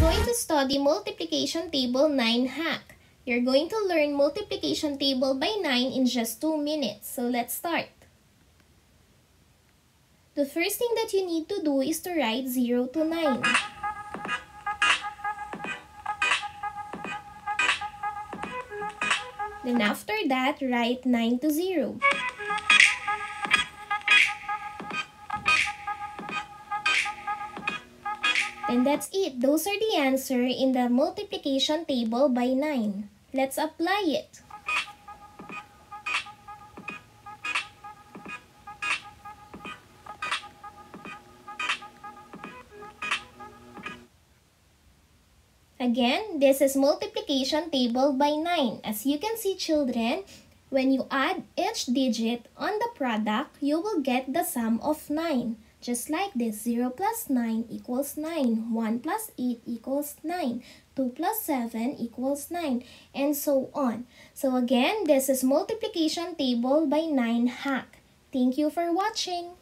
going to study multiplication table 9 hack. You're going to learn multiplication table by 9 in just 2 minutes. So let's start. The first thing that you need to do is to write 0 to 9. Then after that, write 9 to 0. And that's it. Those are the answer in the multiplication table by 9. Let's apply it. Again, this is multiplication table by 9. As you can see children, when you add each digit on the product, you will get the sum of 9. Just like this, 0 plus 9 equals 9, 1 plus 8 equals 9, 2 plus 7 equals 9, and so on. So again, this is multiplication table by 9 hack. Thank you for watching.